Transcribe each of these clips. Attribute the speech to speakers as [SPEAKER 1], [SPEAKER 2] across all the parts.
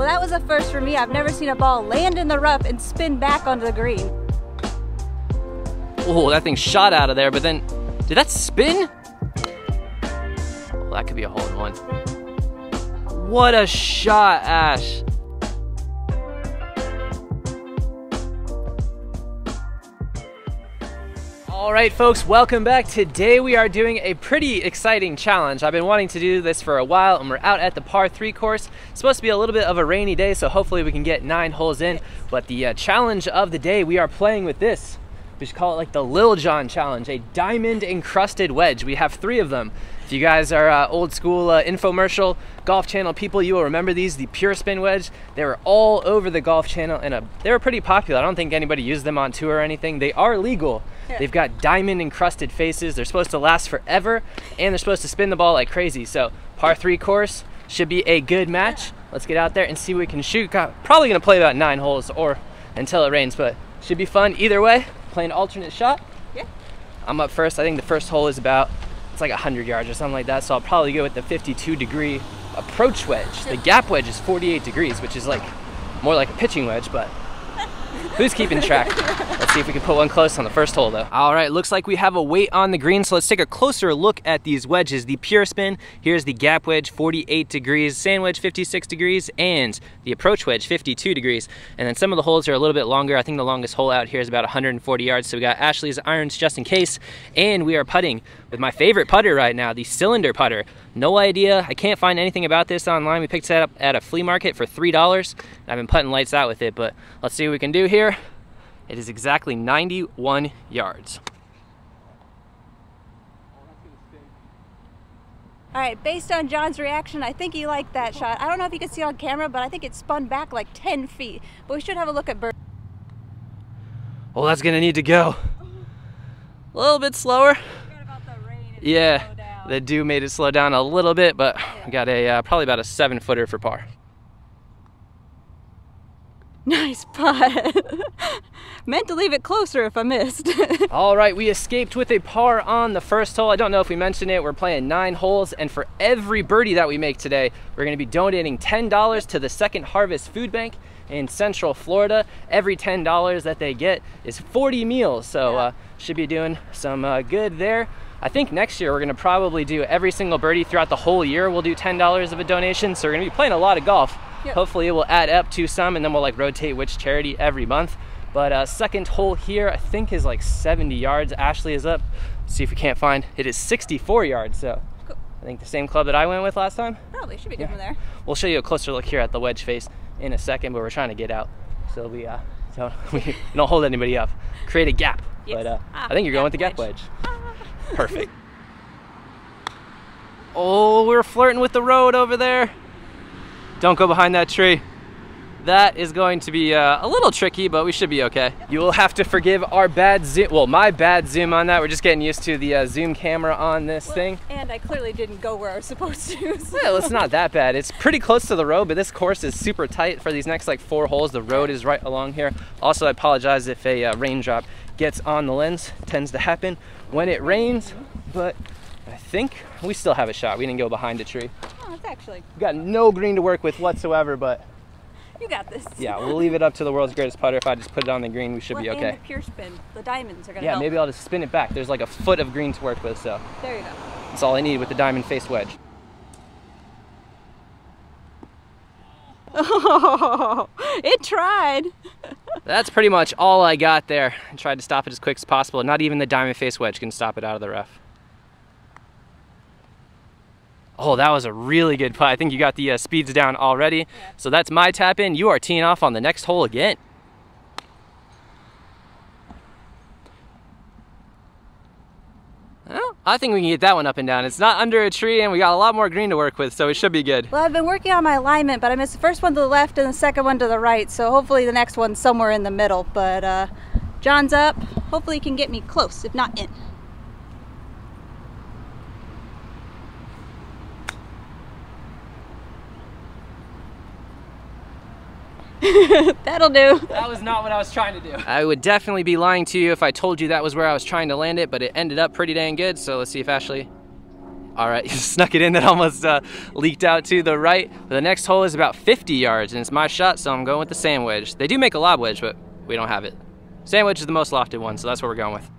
[SPEAKER 1] Well, that was a first for me. I've never seen a ball land in the rough and spin back onto the green.
[SPEAKER 2] Oh, that thing shot out of there, but then, did that spin? Well, that could be a hole in one. What a shot, Ash. All right, folks, welcome back. Today we are doing a pretty exciting challenge. I've been wanting to do this for a while, and we're out at the par three course. It's supposed to be a little bit of a rainy day, so hopefully we can get nine holes in. But the uh, challenge of the day, we are playing with this. We should call it like the Lil Jon challenge, a diamond encrusted wedge. We have three of them. If you guys are uh, old school uh, infomercial golf channel people, you will remember these, the Pure Spin wedge. They were all over the golf channel and uh, they were pretty popular. I don't think anybody used them on tour or anything. They are legal. Yeah. They've got diamond encrusted faces. They're supposed to last forever and they're supposed to spin the ball like crazy. So par three course should be a good match. Let's get out there and see what we can shoot. Got, probably gonna play about nine holes or until it rains, but should be fun either way. Play an alternate shot.
[SPEAKER 1] Yeah.
[SPEAKER 2] I'm up first. I think the first hole is about it's like 100 yards or something like that. So I'll probably go with the 52 degree approach wedge. The gap wedge is 48 degrees, which is like more like a pitching wedge, but Who's keeping track? Let's see if we can put one close on the first hole though. All right, looks like we have a wait on the green, so let's take a closer look at these wedges. The pure spin, here's the gap wedge, 48 degrees, sand wedge, 56 degrees, and the approach wedge, 52 degrees. And then some of the holes are a little bit longer. I think the longest hole out here is about 140 yards. So we got Ashley's irons just in case, and we are putting with my favorite putter right now, the cylinder putter. No idea. I can't find anything about this online. We picked it up at a flea market for $3. I've been putting lights out with it, but let's see what we can do here. It is exactly 91 yards.
[SPEAKER 1] All right, based on Jon's reaction, I think he liked that shot. I don't know if you can see on camera, but I think it spun back like 10 feet. But we should have a look at Bird.
[SPEAKER 2] Well, that's gonna need to go. A little bit slower. Yeah the dew made it slow down a little bit, but we got a uh, probably about a seven footer for par.
[SPEAKER 1] Nice putt. Meant to leave it closer if I missed.
[SPEAKER 2] All right, we escaped with a par on the first hole. I don't know if we mentioned it. We're playing nine holes, and for every birdie that we make today, we're gonna be donating $10 to the Second Harvest Food Bank in Central Florida. Every $10 that they get is 40 meals, so uh, should be doing some uh, good there. I think next year we're gonna probably do every single birdie throughout the whole year. We'll do $10 of a donation. So we're gonna be playing a lot of golf. Yep. Hopefully it will add up to some and then we'll like rotate which charity every month. But uh, second hole here, I think is like 70 yards. Ashley is up. Let's see if we can't find, it is 64 yards. So cool. I think the same club that I went with last time.
[SPEAKER 1] Probably, should be good yeah. from there.
[SPEAKER 2] We'll show you a closer look here at the wedge face in a second, but we're trying to get out. So we, uh, don't, we don't hold anybody up. Create a gap. Yes. But uh, ah, I think you're going with the gap wedge. wedge. Perfect. Oh, we're flirting with the road over there. Don't go behind that tree. That is going to be uh, a little tricky, but we should be okay. You will have to forgive our bad zoom, well, my bad zoom on that. We're just getting used to the uh, zoom camera on this well, thing.
[SPEAKER 1] And I clearly didn't go where I was supposed to.
[SPEAKER 2] So. Well, it's not that bad. It's pretty close to the road, but this course is super tight for these next like four holes. The road is right along here. Also, I apologize if a uh, raindrop gets on the lens. It tends to happen when it rains, but I think we still have a shot. We didn't go behind a tree.
[SPEAKER 1] It's actually.
[SPEAKER 2] We got no green to work with whatsoever, but.
[SPEAKER 1] You got this.
[SPEAKER 2] Yeah, we'll leave it up to the world's greatest putter. If I just put it on the green, we should
[SPEAKER 1] well,
[SPEAKER 2] be okay.
[SPEAKER 1] And the pure spin, the diamonds are gonna.
[SPEAKER 2] Yeah,
[SPEAKER 1] help.
[SPEAKER 2] maybe I'll just spin it back. There's like a foot of green to work with, so.
[SPEAKER 1] There you go.
[SPEAKER 2] That's all I need with the diamond face wedge.
[SPEAKER 1] Oh, it tried.
[SPEAKER 2] That's pretty much all I got there. I tried to stop it as quick as possible. Not even the diamond face wedge can stop it out of the rough. Oh, that was a really good putt. I think you got the uh, speeds down already. Yeah. So that's my tap in. You are teeing off on the next hole again. Well, I think we can get that one up and down. It's not under a tree and we got a lot more green to work with, so it should be good.
[SPEAKER 1] Well, I've been working on my alignment, but I missed the first one to the left and the second one to the right, so hopefully the next one's somewhere in the middle. But uh, Jon's up. Hopefully he can get me close, if not in. That'll do.
[SPEAKER 2] That was not what I was trying to do. I would definitely be lying to you if I told you that was where I was trying to land it, but it ended up pretty dang good. So let's see if Ashley All right, you snuck it in. That almost uh, leaked out to the right. But the next hole is about 50 yards, and it's my shot, so I'm going with the sand wedge. They do make a lob wedge, but we don't have it. Sand wedge is the most lofted one, so that's what we're going with.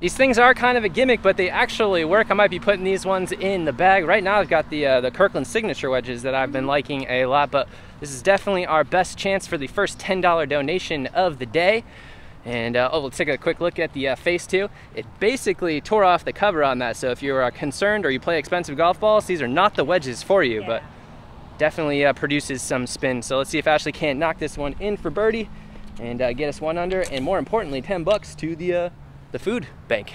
[SPEAKER 2] These things are kind of a gimmick, but they actually work. I might be putting these ones in the bag. Right now I've got the, uh, the Kirkland signature wedges that I've been liking a lot, but this is definitely our best chance for the first $10 donation of the day. And uh, oh, let's take a quick look at the uh, face too. It basically tore off the cover on that. So if you're uh, concerned or you play expensive golf balls, these are not the wedges for you, yeah. but definitely uh, produces some spin. So let's see if Ashley can't knock this one in for birdie and uh, get us one under, and more importantly, 10 bucks to the uh, the food bank.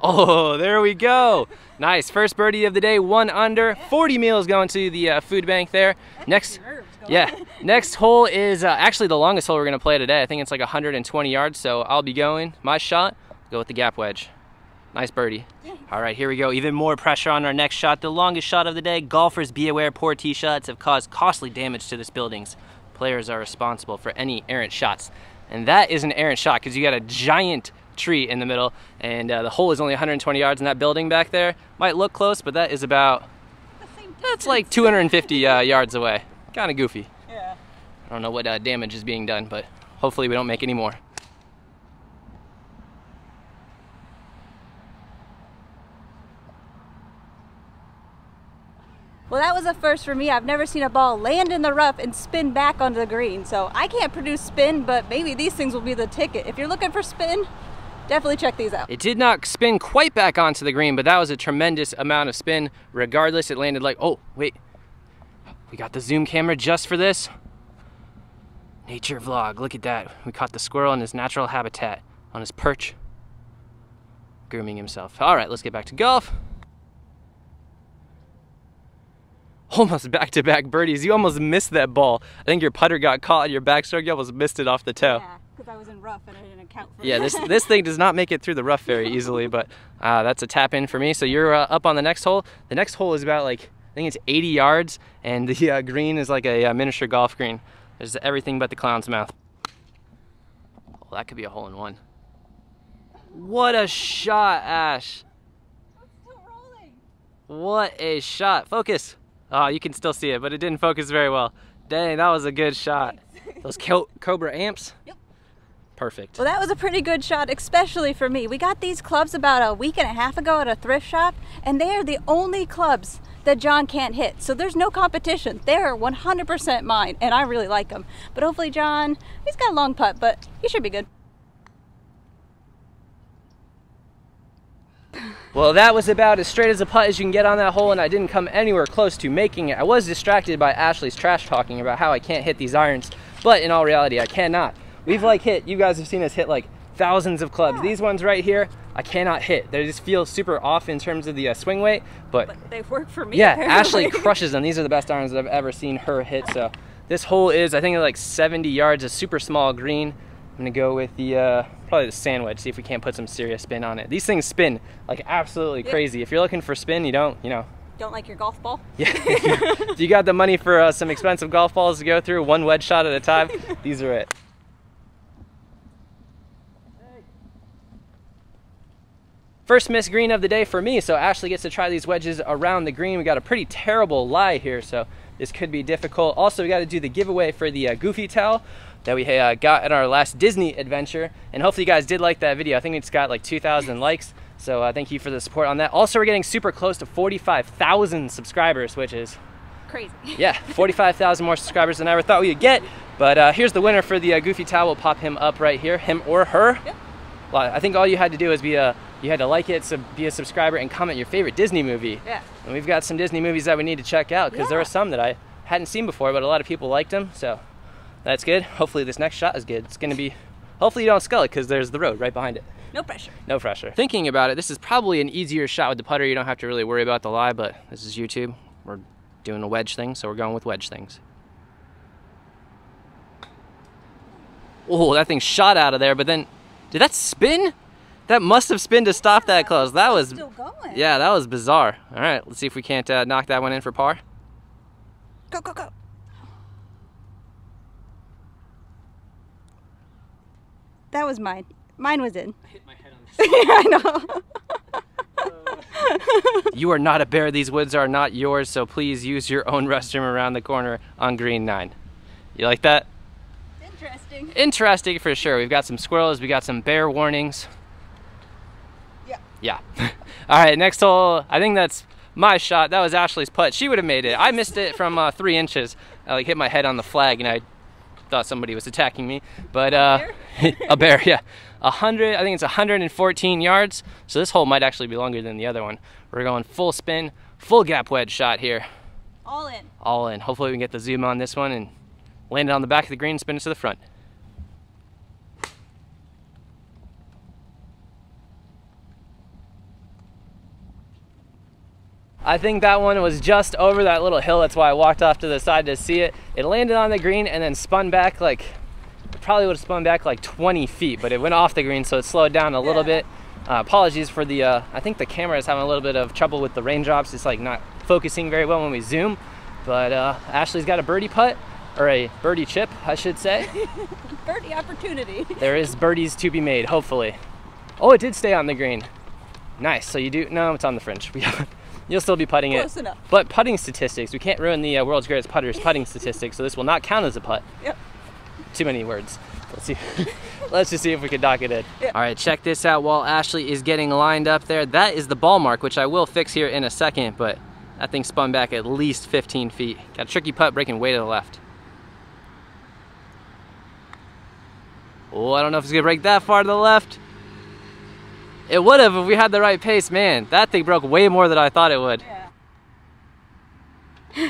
[SPEAKER 2] Oh, there we go. Nice, first birdie of the day, one under. 40 meals going to the uh, food bank there. Next, yeah, next hole is uh, actually the longest hole we're gonna play today. I think it's like 120 yards, so I'll be going. My shot, go with the gap wedge. Nice birdie. All right, here we go. Even more pressure on our next shot. The longest shot of the day. Golfers, be aware, poor tee shots have caused costly damage to this buildings. Players are responsible for any errant shots. And that is an errant shot because you got a giant tree in the middle and uh, the hole is only 120 yards in that building back there. Might look close, but that is about, that's like 250 uh, yards away. Kind of goofy.
[SPEAKER 1] Yeah.
[SPEAKER 2] I don't know what uh, damage is being done, but hopefully we don't make any more.
[SPEAKER 1] Well, that was a first for me. I've never seen a ball land in the rough and spin back onto the green. So I can't produce spin, but maybe these things will be the ticket. If you're looking for spin, definitely check these out.
[SPEAKER 2] It did not spin quite back onto the green, but that was a tremendous amount of spin. Regardless, it landed like, oh, wait. We got the zoom camera just for this. Nature vlog, look at that. We caught the squirrel in his natural habitat on his perch, grooming himself. All right, let's get back to golf. Almost back-to-back birdies. You almost missed that ball. I think your putter got caught in your backstroke. You almost missed it off the toe.
[SPEAKER 1] Yeah, because I was in rough and I didn't account for it.
[SPEAKER 2] Yeah, this this thing does not make it through the rough very easily, but uh, that's a tap in for me. So you're uh, up on the next hole. The next hole is about like I think it's 80 yards, and the uh, green is like a, a, uh, miniature golf green. There's everything but the clown's mouth. Oh, that could be a hole in one. What a shot, Ash. What a shot. Focus. Oh, you can still see it, but it didn't focus very well. Dang, that was a good shot. Those Cobra AMPs?
[SPEAKER 1] Yep.
[SPEAKER 2] Perfect.
[SPEAKER 1] Well, that was a pretty good shot, especially for me. We got these clubs about a week and a half ago at a thrift shop, and they are the only clubs that Jon can't hit. So there's no competition. They're 100% mine, and I really like them. But hopefully Jon, he's got a long putt, but he should be good.
[SPEAKER 2] Well, that was about as straight as a putt as you can get on that hole, and I didn't come anywhere close to making it. I was distracted by Ashley's trash talking about how I can't hit these irons, but in all reality, I cannot. We've like hit, you guys have seen us hit like thousands of clubs. Yeah. These ones right here, I cannot hit. They just feel super off in terms of the uh, swing weight, but,
[SPEAKER 1] but they work for me.
[SPEAKER 2] Yeah, Ashley crushes them. These are the best irons that I've ever seen her hit. So this hole is, I think, like 70 yards, a super small green. I'm gonna go with the uh, probably the sand wedge. See if we can't put some serious spin on it. These things spin like absolutely crazy. If you're looking for spin, you don't, you know.
[SPEAKER 1] Don't like your golf ball?
[SPEAKER 2] Yeah. you got the money for uh, some expensive golf balls to go through, one wedge shot at a time, these are it. First miss green of the day for me, so Ashley gets to try these wedges around the green. We got a pretty terrible lie here, so this could be difficult. Also, we got to do the giveaway for the uh, Goofy towel that we uh, got at our last Disney adventure. And hopefully you guys did like that video. I think it's got like 2,000 likes. So uh, thank you for the support on that. Also, we're getting super close to 45,000 subscribers, which is
[SPEAKER 1] crazy.
[SPEAKER 2] yeah, 45,000 more subscribers than I ever thought we would get. But uh, here's the winner for the uh, Goofy towel. We'll pop him up right here, him or her.
[SPEAKER 1] Yep.
[SPEAKER 2] Well, I think all you had to do is be a you had to like it, so be a subscriber, and comment your favorite Disney movie.
[SPEAKER 1] Yeah.
[SPEAKER 2] And we've got some Disney movies that we need to check out because yeah. there are some that I hadn't seen before, but a lot of people liked them. So that's good. Hopefully this next shot is good. It's gonna be, hopefully you don't skull it because there's the road right behind it.
[SPEAKER 1] No pressure.
[SPEAKER 2] No pressure. Thinking about it, this is probably an easier shot with the putter. You don't have to really worry about the lie, but this is YouTube. We're doing a wedge thing, so we're going with wedge things. Oh, that thing shot out of there, but then, did that spin? That must have spun to stop that close. That was,
[SPEAKER 1] still going.
[SPEAKER 2] yeah, that was bizarre. All right, let's see if we can't uh, knock that one in for par.
[SPEAKER 1] Go, go, go. That was mine. Mine was in.
[SPEAKER 2] I hit my head on
[SPEAKER 1] I know.
[SPEAKER 2] You are not a bear. These woods are not yours, so please use your own restroom around the corner on green nine. You like that?
[SPEAKER 1] Interesting.
[SPEAKER 2] Interesting for sure. We've got some squirrels, we got some bear warnings.
[SPEAKER 1] Yeah.
[SPEAKER 2] Yeah. All right, next hole. I think that's my shot. That was Ashley's putt. She would have made it. I missed it from uh, three inches. I like hit my head on the flag, and I thought somebody was attacking me. But uh, a bear, yeah. A hundred. I think it's 114 yards. So this hole might actually be longer than the other one. We're going full spin, full gap wedge shot here,
[SPEAKER 1] All in.
[SPEAKER 2] all in. Hopefully we can get the zoom on this one and land it on the back of the green, and spin it to the front. I think that one was just over that little hill. That's why I walked off to the side to see it. It landed on the green and then spun back like, it probably would have spun back like 20 feet, but it went off the green, so it slowed down a little
[SPEAKER 1] Yeah.
[SPEAKER 2] bit. Uh, apologies for the, uh, I think the camera is having a little bit of trouble with the raindrops. It's like not focusing very well when we zoom. But uh, Ashley's got a birdie putt, or a birdie chip, I should say.
[SPEAKER 1] Birdie opportunity.
[SPEAKER 2] there is birdies to be made, hopefully. Oh, it did stay on the green. Nice. So you do, no, it's on the fringe. You'll still be putting
[SPEAKER 1] Close
[SPEAKER 2] it.
[SPEAKER 1] enough.
[SPEAKER 2] But putting statistics, we can't ruin the uh, world's greatest putters putting statistics, so this will not count as a putt.
[SPEAKER 1] Yep.
[SPEAKER 2] Too many words. Let's see. Let's just see if we can dock it in.
[SPEAKER 1] Yeah.
[SPEAKER 2] All right, check this out while Ashley is getting lined up there. That is the ball mark, which I will fix here in a second, but that thing spun back at least 15 feet. Got a tricky putt breaking way to the left. Oh, I don't know if it's gonna break that far to the left. It would have if we had the right pace, man. That thing broke way more than I thought it would.
[SPEAKER 1] Yeah.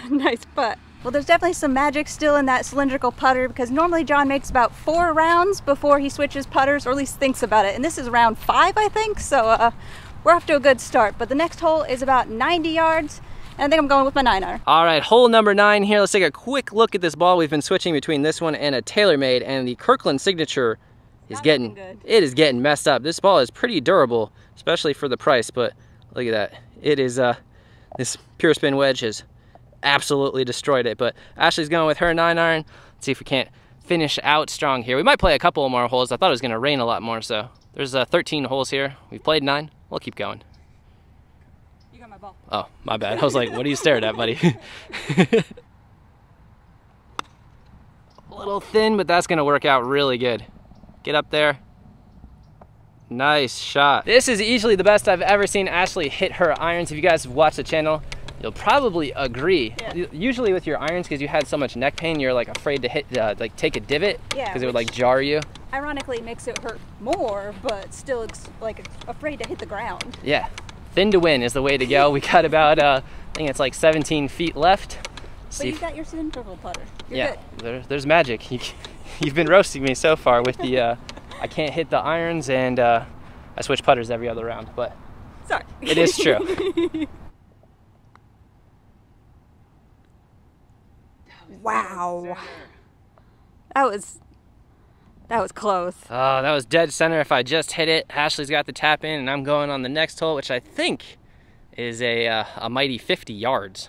[SPEAKER 1] nice putt. Well, there's definitely some magic still in that cylindrical putter because normally Jon makes about four rounds before he switches putters, or at least thinks about it. And this is round five, I think. So uh, we're off to a good start. But the next hole is about 90 yards, and I think I'm going with my nine iron.
[SPEAKER 2] All right, hole number nine here. Let's take a quick look at this ball. We've been switching between this one and a TaylorMade, and the Kirkland signature is
[SPEAKER 1] Not
[SPEAKER 2] getting it is getting messed up. This ball is pretty durable, especially for the price. But look at that. It is uh, this pure spin wedge has absolutely destroyed it. But Ashley's going with her nine iron. Let's see if we can't finish out strong here. We might play a couple more holes. I thought it was going to rain a lot more, so there's uh, 13 holes here. We've played nine. We'll keep going.
[SPEAKER 1] You got my ball.
[SPEAKER 2] Oh, my bad. I was like, what are you staring at, buddy? a little thin, but that's gonna work out really good. Get up there. Nice shot. This is easily the best I've ever seen Ashley hit her irons. If you guys have watched the channel, you'll probably agree.
[SPEAKER 1] Yeah.
[SPEAKER 2] Usually with your irons, because you had so much neck pain, you're like afraid to hit, uh, like take a divot,
[SPEAKER 1] Yeah,
[SPEAKER 2] because it would like jar you.
[SPEAKER 1] Ironically, makes it hurt more, but still it's like afraid to hit the ground.
[SPEAKER 2] Yeah, thin to win is the way to go. We got about, uh, I think it's like 17 feet left.
[SPEAKER 1] But you
[SPEAKER 2] if-
[SPEAKER 1] got your cylindrical putter. You're
[SPEAKER 2] yeah,
[SPEAKER 1] good.
[SPEAKER 2] there, there's magic. You, you've been roasting me so far with the uh, I can't hit the irons and uh, I switch putters every other round, but
[SPEAKER 1] Sorry.
[SPEAKER 2] it is true.
[SPEAKER 1] wow. That was that was close.
[SPEAKER 2] Oh, that was dead center. If I just hit it, Ashley's got the tap in, and I'm going on the next hole, which I think is a uh, a mighty 50 yards.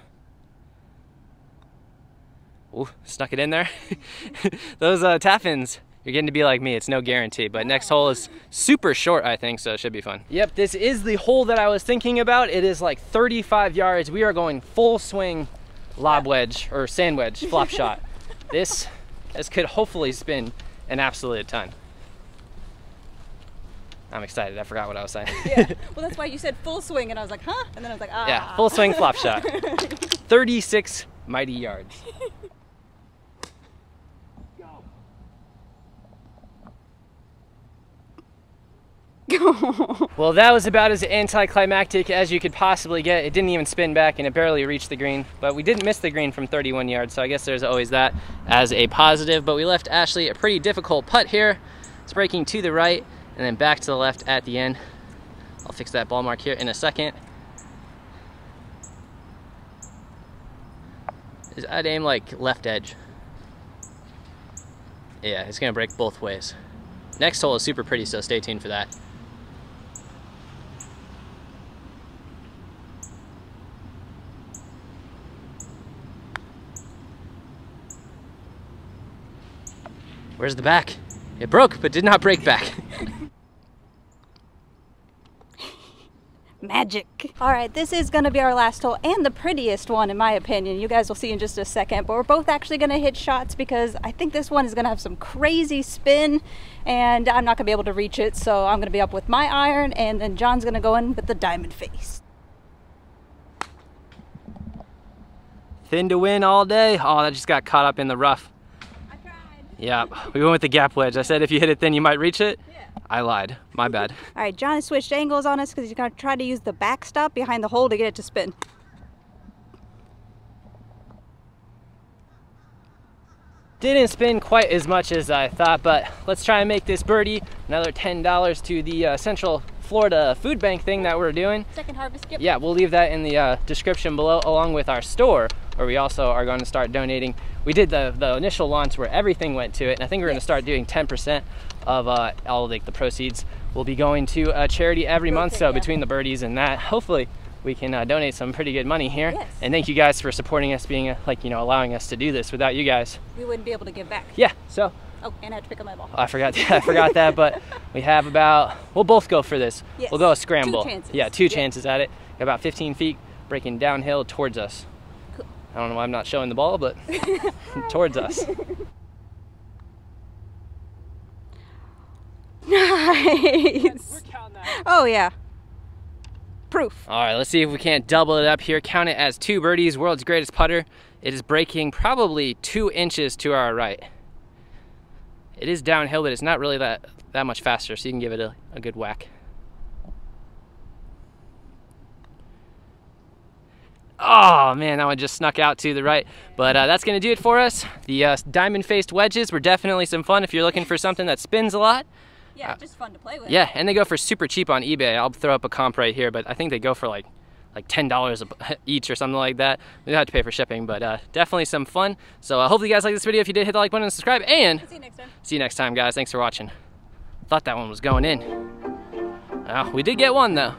[SPEAKER 2] Ooh, snuck it in there. Those uh, tap ins, you're getting to be like me. It's no guarantee, but next hole is super short, I think, so it should be fun. Yep, this is the hole that I was thinking about. It is like 35 yards. We are going full swing lob wedge or sand wedge flop shot. This this could hopefully spin an absolute ton. I'm excited. I forgot what I was saying.
[SPEAKER 1] Yeah. Well, that's why you said full swing, and I was like, huh? And then I was like, ah.
[SPEAKER 2] yeah, full swing flop shot. 36 mighty yards. Well, that was about as anticlimactic as you could possibly get. It didn't even spin back and it barely reached the green, but we didn't miss the green from 31 yards, so I guess there's always that as a positive. But we left Ashley a pretty difficult putt here. It's breaking to the right and then back to the left at the end. I'll fix that ball mark here in a second. Is- I'd aim like left edge. Yeah, it's gonna break both ways. Next hole is super pretty, so stay tuned for that. Where's the back? It broke, but did not break back.
[SPEAKER 1] Magic. All right, this is gonna be our last hole and the prettiest one in my opinion. You guys will see in just a second, but we're both actually gonna hit shots because I think this one is gonna have some crazy spin and I'm not gonna be able to reach it. So I'm gonna be up with my iron and then Jon's gonna go in with the diamond face.
[SPEAKER 2] Thin to win all day. Oh, that just got caught up in the rough.
[SPEAKER 1] I tried.
[SPEAKER 2] Yeah, we went with the gap wedge. I said if you hit it thin, you might reach it.
[SPEAKER 1] Yeah.
[SPEAKER 2] I lied. My bad.
[SPEAKER 1] All right, Jon has switched angles on us because he's gonna try to use the backstop behind the hole to get it to spin.
[SPEAKER 2] Didn't spin quite as much as I thought, but let's try and make this birdie another $10 to the uh, Central Florida Food Bank thing that we're doing.
[SPEAKER 1] Second harvest skip.
[SPEAKER 2] Yeah, we'll leave that in the uh, description below along with our store where we also are going to start donating. We did the, the initial launch where everything went to it and I think we're going to start doing 10% of uh, all like the proceeds will be going to a charity every month. So
[SPEAKER 1] yeah.
[SPEAKER 2] between the birdies and that, hopefully we can uh, donate some pretty good money here.
[SPEAKER 1] Yes.
[SPEAKER 2] And thank you guys for supporting us being uh, like, you know, allowing us to do this without you guys.
[SPEAKER 1] We wouldn't be able to give back.
[SPEAKER 2] Yeah, so
[SPEAKER 1] Oh, and I had to pick up my ball.
[SPEAKER 2] I forgot I forgot that, but we have about we'll both go for this.
[SPEAKER 1] Yes.
[SPEAKER 2] We'll go a scramble.
[SPEAKER 1] Two chances.
[SPEAKER 2] Yeah, two chances at it. About 15 feet, breaking downhill towards us.
[SPEAKER 1] Cool.
[SPEAKER 2] I don't know why I'm not showing the ball, but towards us.
[SPEAKER 1] nice. Oh yeah. Proof.
[SPEAKER 2] All right, let's see if we can't double it up here. Count it as two birdies, world's greatest putter. It is breaking probably two inches to our right. It is downhill, but it's not really that, that much faster, so you can give it a, a good whack. Oh man, that one just snuck out to the right. But uh, that's gonna do it for us. The uh, diamond-faced wedges were definitely some fun if you're looking for something that spins a lot.
[SPEAKER 1] Yeah, just fun to play with.
[SPEAKER 2] Yeah, and they go for super cheap on eBay. I'll throw up a comp right here, but I think they go for like like ten dollars each or something like that. We have to pay for shipping, but uh, definitely some fun. So uh, hopefully you guys like this video. If you did, hit the like button and subscribe. And
[SPEAKER 1] See you next time.
[SPEAKER 2] see you next time, guys. Thanks for watching. Thought that one was going in. Well, we did get one though.